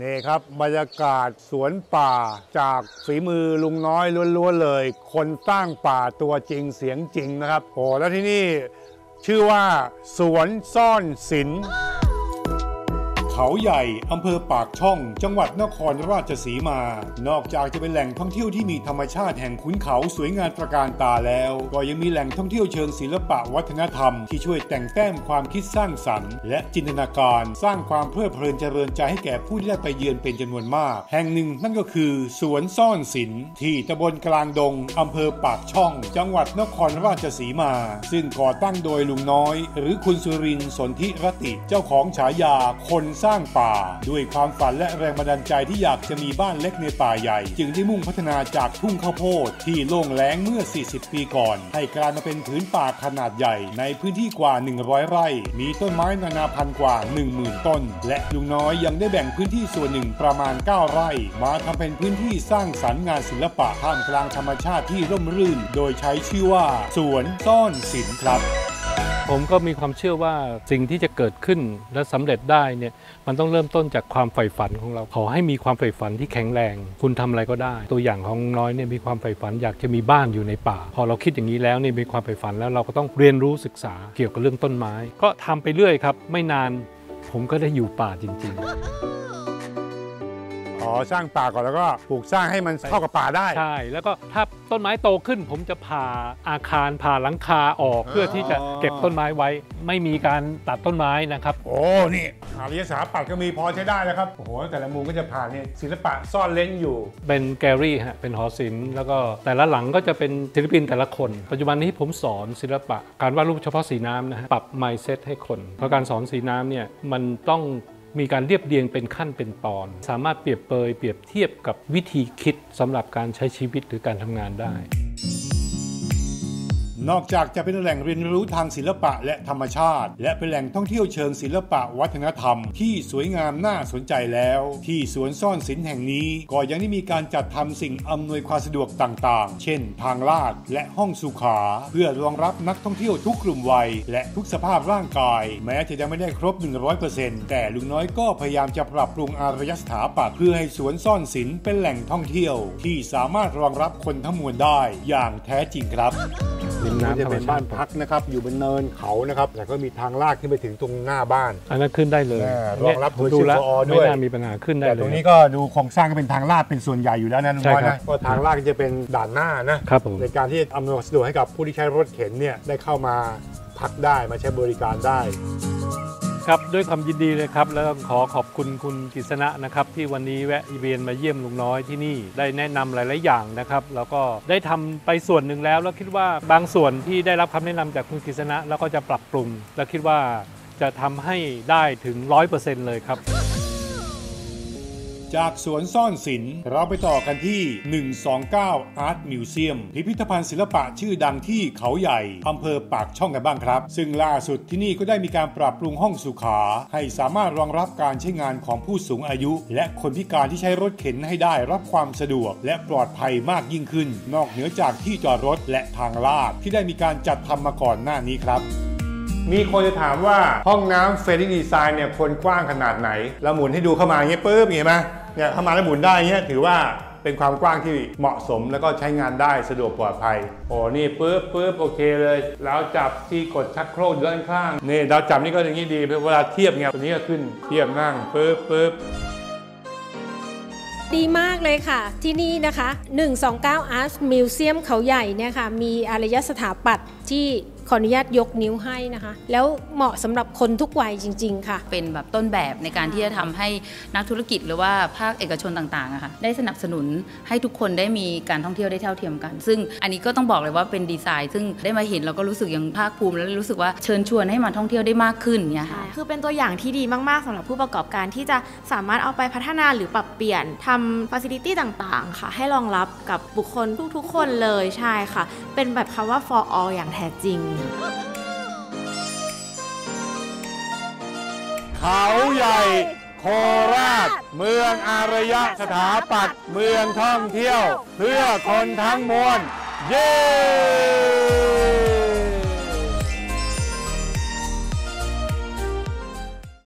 นี่ครับบรรยากาศสวนป่าจากฝีมือลุงน้อยล้วนๆเลย คนสร้างป่าตัวจริงเสียงจริงนะครับโอ้แล้วที่นี่ชื่อว่า สวนซ่อนศิลป์ เขาใหญ่อำเภอปากช่อง จังหวัดนครราชสีมา นอกจากจะเป็นแหล่งท่องเที่ยวที่มีธรรมชาติแห่งขุนเขาสวยงามตระการตาแล้ว ก็ยังมีแหล่งท่องเที่ยวเชิงศิลปะวัฒนธรรม ที่ช่วยแต่งแต้มความคิดสร้างสรรค์ และจินตนาการ สร้างความเพลิดเพลินเจริญใจให้แก่ผู้ที่ได้ไปเยือนเป็นจำนวนมาก แห่งหนึ่งนั่นก็คือสวนซ่อนศิลป์ที่ตำบลกลางดงอำเภอปากช่อง จังหวัดนครราชสีมา ซึ่งก่อตั้งโดยลุงน้อย หรือคุณสุรินทร์สนธิรติเจ้าของฉายาคนสร้างป่า ด้วยความฝันและแรงบันดาลใจที่อยากจะมีบ้านเล็กในป่าใหญ่ จึงได้มุ่งพัฒนาจากทุ่งข้าวโพดที่โล่งแล้งเมื่อ 40 ปีก่อน ให้กลายมาเป็นผืนป่าขนาดใหญ่ ในพื้นที่กว่า 100 ไร่ มีต้นไม้นานาพันธุ์กว่า 10,000 ต้น และลุงน้อยยังได้แบ่งพื้นที่ส่วนหนึ่งประมาณ 9 ไร่ มาทำเป็นพื้นที่สร้างสรรค์งานศิลปะท่ามกลางธรรมชาติที่ร่มรื่น โดยใช้ชื่อว่า สวนซ่อนศิลป์ครับ ผมก็มีความเชื่อว่าสิ่งที่จะเกิดขึ้นและสำเร็จได้เนี่ยมันต้องเริ่มต้นจากความใฝ่ฝันของเราขอให้มีความใฝ่ฝันที่แข็งแรง คุณทำอะไรก็ได้ ตัวอย่างของน้อยเนี่ยมีความใฝ่ฝันอยากจะมีบ้านอยู่ในป่า พอเราคิดอย่างนี้แล้วเนี่ยมีความใฝ่ฝันแล้วเราก็ต้องเรียนรู้ศึกษาเกี่ยวกับเรื่องต้นไม้ ก็ทำไปเรื่อยครับ ไม่นานผมก็ได้อยู่ป่าจริง ๆ อ๋อสร้างป่าก่อนแล้วก็ปลูกสร้างให้มันเข้ากับป่าได้ ใช่ แล้วก็ถ้าต้นไม้โตขึ้น ผมจะผ่าอาคารผ่าหลังคาออกเพื่อที่จะเก็บต้นไม้ไว้ ไม่มีการตัดต้นไม้นะครับ โอ้ นี่อารยสถาปัตย์ก็มีพอใช้ได้แล้วครับ โอ้โห แต่ละมุมก็จะผ่านเนี่ยศิลปะซ่อนเล้นอยู่ เป็นแกลลี่ฮะ เป็นหอศิลป์ แล้วก็แต่ละหลังก็จะเป็นศิลปินแต่ละคน ปัจจุบันนี้ผมสอนศิลปะ การวาดรูปเฉพาะสีน้ำนะฮะ ปรับ mindset ให้คน เพราะการสอนสีน้ำเนี่ยมันต้อง มีการเรียบเรียงเป็นขั้นเป็นตอน สามารถเปรียบเปยเปรียบเทียบกับวิธีคิดสำหรับการใช้ชีวิตหรือการทำงานได้ นอกจากจะเป็นแหล่งเรียนรู้ทางศิลปะและธรรมชาติ และเป็นแหล่งท่องเที่ยวเชิงศิลปะวัฒนธรรม ที่สวยงามน่าสนใจแล้ว ที่สวนซ่อนศิลป์แห่งนี้ก็ยังได้มีการจัดทำสิ่งอำนวยความสะดวกต่างๆ เช่น ทางลาดและห้องสุขา เพื่อรองรับนักท่องเที่ยวทุกกลุ่มวัย และทุกสภาพร่างกาย แม้จะยังไม่ได้ครบ 100%แต่ลุงน้อยก็พยายามจะปรับปรุงอารยสถาปัตย์เพื่อให้สวนซ่อนศิลป์เป็นแหล่งท่องเที่ยว ที่สามารถรองรับคนทั้งมวลได้อย่างแท้จริงครับ ริมน้ำจะเป็นบ้านพักนะครับ อยู่บนเนินเขานะครับแต่ก็มีทางลาดขึ้นไปถึงตรงหน้าบ้านอันนั้นขึ้นได้เลยแน่รองรับผมดูแล้วโดย CPO ด้ไม่วยน่ามีปัญหาขึ้นได้แต่เลยตรงนี้ก็ดูโครงสร้างก็เป็นทางลาดเป็นส่วนใหญ่อยู่แล้วนะลุงใช่น้อยครันะบก็ทางลาดก็จะเป็นด่านหน้านะครับผมในการที่อำนวยความสะดวกให้กับผู้ที่ใช้รถเข็นเนี่ยได้เข้ามาพักได้มาใช้บริการได้ ครับด้วยความยินดีเลยครับ แล้วก็ขอขอบคุณคุณกฤษณะนะครับ ที่วันนี้แวะเวียนมาเยี่ยมลุงน้อยที่นี่ได้แนะนำหลาย ๆ อย่างนะครับ แล้วก็ได้ทำไปส่วนหนึ่งแล้ว แล้วคิดว่าบางส่วนที่ได้รับคำแนะนำจากคุณกฤษณะแล้วก็จะปรับปรุง และคิดว่าจะทำให้ได้ถึง 100%เลยครับ จากสวนซ่อนศิลป์เราไปต่อกันที่ 129 Art Museum พิพิธภัณฑ์ศิลปะชื่อดังที่เขาใหญ่อำเภอปากช่องกันบ้างครับ ซึ่งล่าสุดที่นี่ก็ได้มีการปรับปรุงห้องสุขา ให้สามารถรองรับการใช้งานของผู้สูงอายุ และคนพิการที่ใช้รถเข็นให้ได้รับความสะดวก และปลอดภัยมากยิ่งขึ้น นอกเหนือจากที่จอดรถและทางลาดที่ได้มีการจัดทำมาก่อนหน้านี้ครับ มีคนจะถามว่าห้องน้ำ friendly design เนี่ยความกว้างขนาดไหนเราหมุนให้ดูเข้ามาอย่างเงี้ยปุ๊บเห็นไหมเนี่ยเข้ามาแล้วหมุนได้เงี้ยถือว่าเป็นความกว้างที่เหมาะสมแล้วก็ใช้งานได้สะดวกปลอดภัย โอ้นี่ปุ๊บปุ๊บโอเคเลย แล้วจับที่กดชักโครกอยู่ด้านข้าง นี่เราจับนี่ก็อย่างนี้ดีเวลาเทียบเงี้ยตัวนี้ก็ขึ้นเทียบนั่งปุ๊บปุ๊บดีมากเลยค่ะ ที่นี่นะคะ 129 Art Museum เขาใหญ่เนี่ยค่ะ มีอารยสถาปัตย์ ที่ขออนุญาตยกนิ้วให้นะคะ แล้วเหมาะสำหรับคนทุกวัยจริง ๆ ค่ะ เป็นแบบต้นแบบในการที่จะทำให้นักธุรกิจหรือว่าภาคเอกชนต่างๆอะค่ะได้สนับสนุนให้ทุกคนได้มีการท่องเที่ยวได้เท่าเทียมกัน ซึ่งอันนี้ก็ต้องบอกเลยว่าเป็นดีไซน์ ซึ่งได้มาเห็นเราก็รู้สึกยังภาคภูมิ และรู้สึกว่าเชิญชวนให้มาท่องเที่ยวได้มากขึ้นเนี่ยค่ะคือเป็นตัวอย่างที่ดีมากๆสำหรับผู้ประกอบการที่จะสามารถเอาไปพัฒนาหรือปรับเปลี่ยนทำฟ a ซิลิตี้ต่างๆ ค่ะ ให้รองรับกับบุคคลทุกๆ คนเลยใช่ค่ะ เป็นแบบคำว่า for all อย่างแท้จริง เขาใหญ่โคราช เมืองอารยะสถาปัตย์เมืองท่องเที่ยว เพื่อคนทั้งมวล เย้